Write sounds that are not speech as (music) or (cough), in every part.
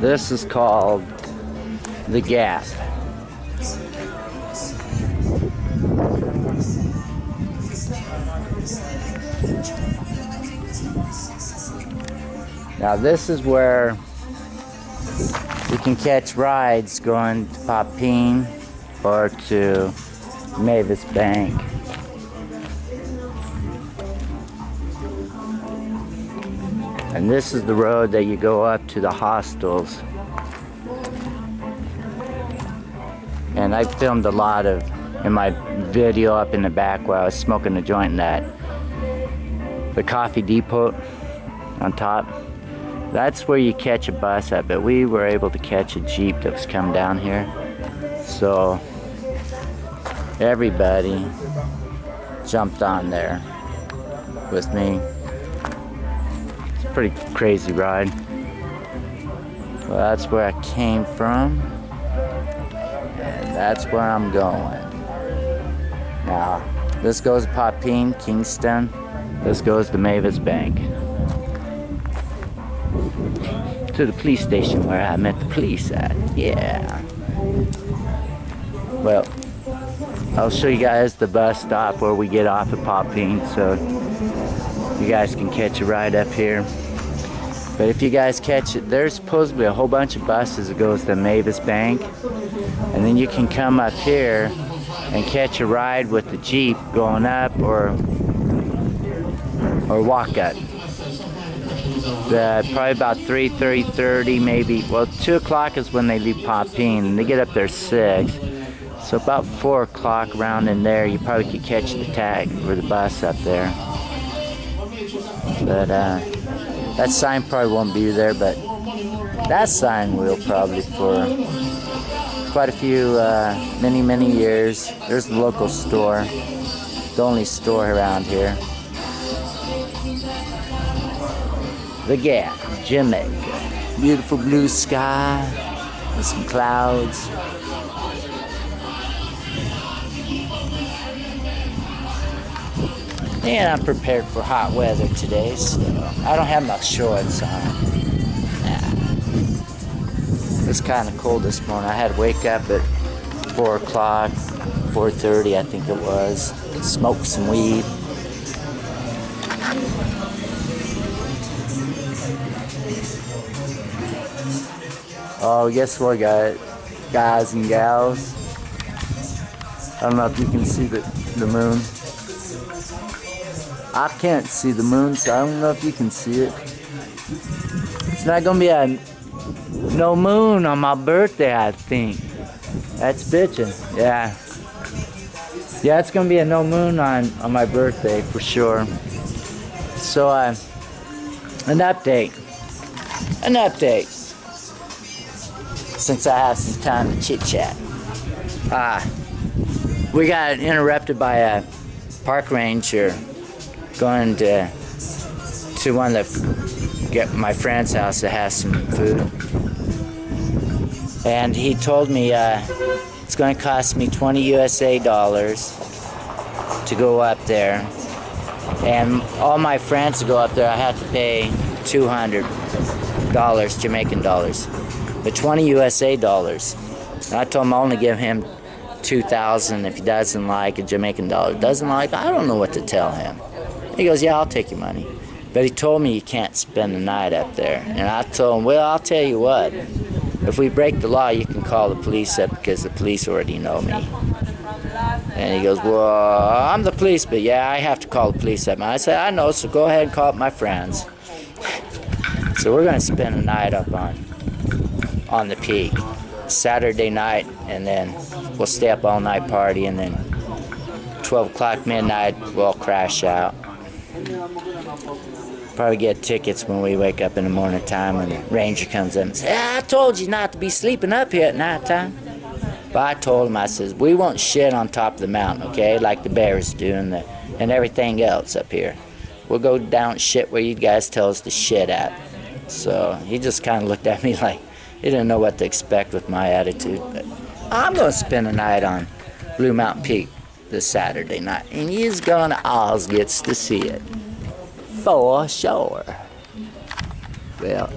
This is called the Gap. Now this is where you can catch rides going to Papine or to Mavis Bank. And this is the road that you go up to the hostels. And I filmed a lot of in my video up in the back while I was smoking a joint in that the coffee depot on top. That's where you catch a bus at, but we were able to catch a Jeep that was coming down here. So everybody jumped on there with me. Pretty crazy ride. Well, that's where I came from. And that's where I'm going. Now, this goes to Papine, Kingston. This goes to Mavis Bank. To the police station where I met the police at. Yeah. Well, I'll show you guys the bus stop where we get off at Papine so you guys can catch a ride up here. But if you guys catch it, there's supposedly a whole bunch of buses that goes to Mavis Bank. And then you can come up here and catch a ride with the Jeep going up or or walk up. The, probably about 3, 3, 30, maybe. Well, 2 o'clock is when they leave Papine, they get up there 6. So about 4 o'clock around in there, you probably could catch the tag or the bus up there. But uh, that sign probably won't be there, but that sign will probably for quite a few, uh, many, many years. There's the local store, the only store around here. The Gap, Jamaica. Beautiful blue sky with some clouds. And I'm prepared for hot weather today, so I don't have my shorts on. Nah. It's kind of cold this morning. I had to wake up at 4 o'clock, 4.30 I think it was, smoke some weed. Oh, guess what, guys, guys and gals? I don't know if you can see the, the moon. I can't see the moon, so I don't know if you can see it. It's not gonna be a no moon on my birthday, I think. That's bitchin', yeah. Yeah, it's gonna be a no moon on, on my birthday for sure. So, uh, an update. An update. Since I have some time to chit chat. Ah, we got interrupted by a park ranger going to to one of the get my friend's house that has some food, and he told me uh, it's going to cost me 20 USA dollars to go up there, and all my friends to go up there, I have to pay 200 dollars Jamaican dollars, but 20 USA dollars. And I told him I only give him 2,000 if he doesn't like a Jamaican dollar. Doesn't like, I don't know what to tell him. He goes, yeah, I'll take your money. But he told me you can't spend the night up there. And I told him, well, I'll tell you what. If we break the law, you can call the police up because the police already know me. And he goes, well, I'm the police, but yeah, I have to call the police up. And I said, I know, so go ahead and call up my friends. (laughs) So we're going to spend the night up on on the peak. Saturday night, and then we'll stay up all night party, and then 12 o'clock midnight, we'll crash out. Probably get tickets when we wake up in the morning time when the ranger comes in and says, I told you not to be sleeping up here at night time. But I told him, I says, we won't shit on top of the mountain, okay, like the bears do and, the, and everything else up here. We'll go down shit where you guys tell us to shit at. So he just kind of looked at me (laughs) like he didn't know what to expect with my attitude. But I'm going to spend a night on Blue Mountain Peak. this Saturday night, and you's gonna all gets to see it for sure. Well,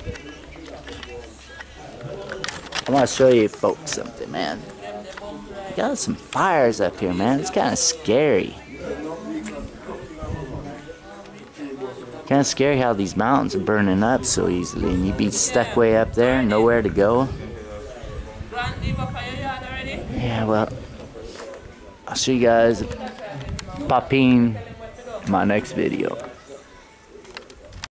I want to show you folks something, man. Got some fires up here, man. It's kind of scary. Kind of scary how these mountains are burning up so easily, and you'd be stuck way up there, nowhere to go. Yeah, well, I'll show you guys popping my next video.